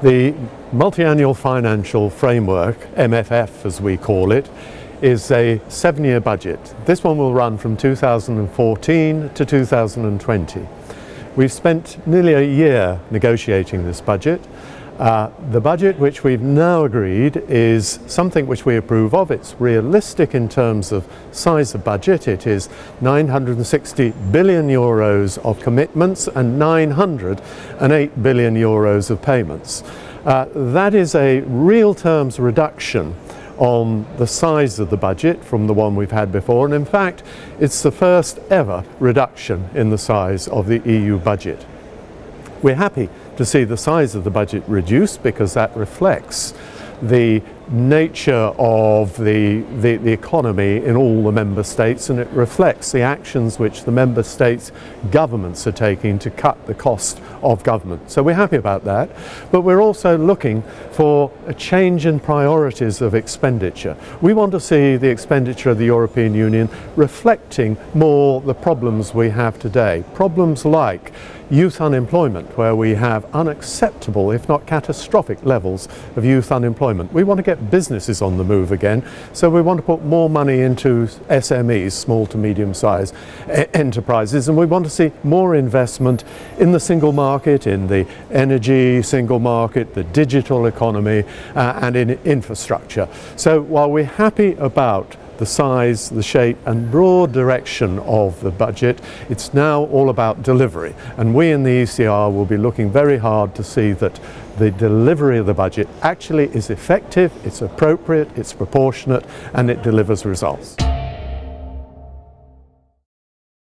The Multi-Annual Financial Framework, MFF as we call it, is a seven-year budget. This one will run from 2014 to 2020. We've spent nearly a year negotiating this budget. Uh, the budget which we've now agreed is something which we approve of. It's realistic in terms of size of budget. It is 960 billion euros of commitments and 908 billion euros of payments. Uh, that is a real terms reduction on the size of the budget from the one we've had before and in fact it's the first ever reduction in the size of the EU budget. We're happy to see the size of the budget reduced because that reflects the nature of the, the, the, economy in all the member states and it reflects the actions which the member states governments are taking to cut the cost of government. So we're happy about that, but we're also looking for a change in priorities of expenditure. We want to see the expenditure of the European Union reflecting more the problems we have today. Problems like youth unemployment, where we have unacceptable, if not catastrophic, levels of youth unemployment. We want to get businesses on the move again, so we want to put more money into SMEs, small to medium sized enterprises, and we want to see more investment in the single market, in the energy single market, the digital economy, uh, and in infrastructure. So while we're happy about the size, the shape and broad direction of the budget. It's now all about delivery and we in the ECR will be looking very hard to see that the delivery of the budget actually is effective, it's appropriate, it's proportionate and it delivers results.